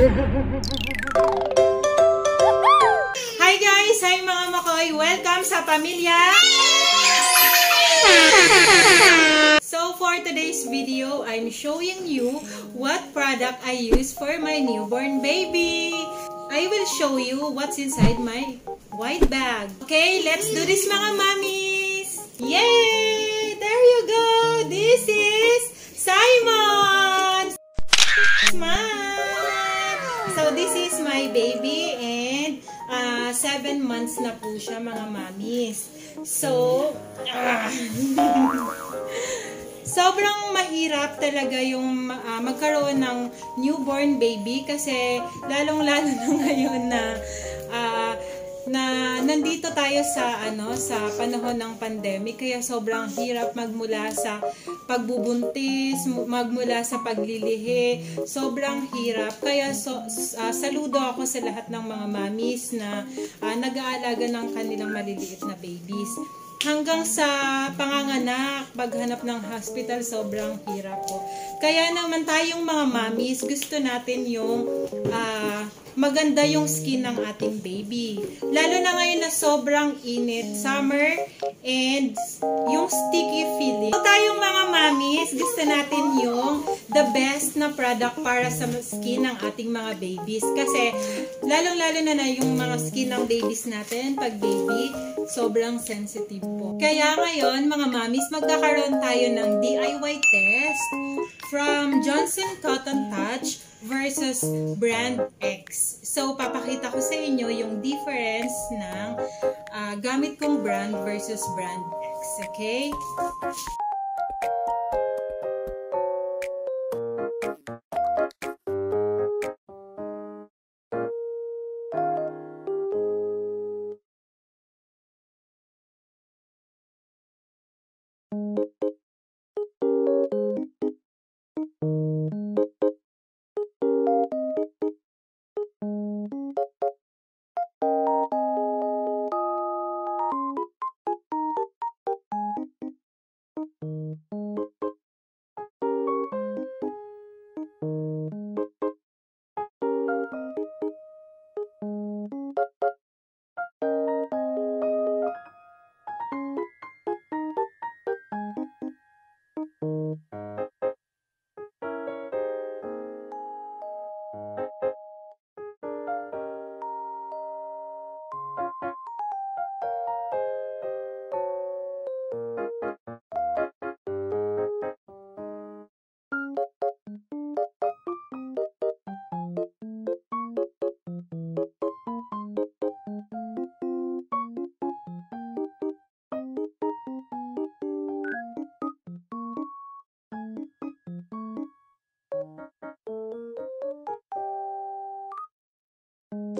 Hi guys! Hi mga makoy! Welcome sa pamilya! So for today's video, I'm showing you what product I use for my newborn baby. I will show you what's inside my white bag. Okay, let's do this mga mommies! Yay! Months na po siya mga mommies. So, ah, sobrang mahirap talaga yung uh, magkaroon ng newborn baby kasi lalong-lalo na ngayon na uh, na nandito tayo sa ano sa panahon ng pandemic kaya sobrang hirap magmula sa pagbubuntis, magmula sa paglilihi, sobrang hirap. Kaya so, uh, saludo ako sa lahat ng mga mamis na uh, nag-aalaga ng kanilang maliliit na babies hanggang sa panganganak, paghanap ng hospital, sobrang hirap po. Kaya naman tayong mga mamis, gusto natin yung uh, maganda yung skin ng ating baby. Lalo na ngayon na sobrang init, summer, and yung sticky feeling. So, tayong mga mamis, gusto natin yung the best na product para sa skin ng ating mga babies. Kasi, lalong-lalo na na yung mga skin ng babies natin, pag baby, sobrang sensitive po. Kaya ngayon, mga mamis, magkakaroon tayo ng DIY test from Johnson Cotton Touch versus Brand X. So, papakita ko sa inyo yung difference ng uh, gamit kong brand versus Brand X. Okay?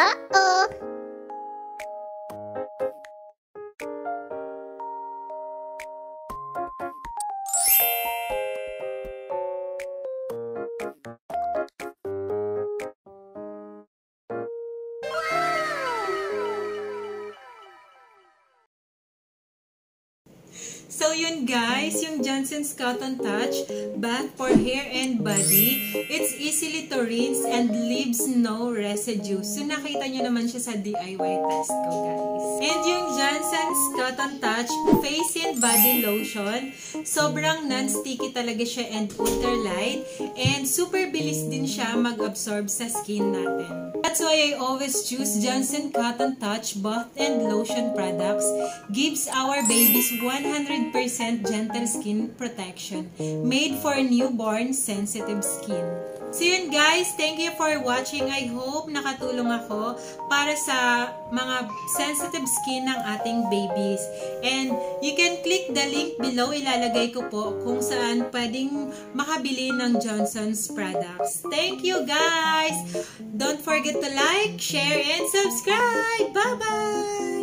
Uh-oh. So yun guys, yung Johnson's Cotton Touch bath for hair and body. It's easily to rinse and leaves no residue. So nakita nyo naman siya sa DIY test ko guys. And yung Johnson's Cotton Touch face and body lotion. Sobrang non-sticky talaga siya and ultralight. And super bilis din siya mag-absorb sa skin natin. That's why I always choose Johnson Cotton Touch bath and lotion products. Gives our babies 100% gentle skin protection. Made for newborn sensitive skin. So yun guys, thank you for watching. I hope nakatulong ako para sa mga sensitive skin ng ating babies. And you can click the link below. Ilalagay ko po kung saan pwedeng makabili ng Johnson's products. Thank you guys! Don't forget to like, share, and subscribe! Bye-bye!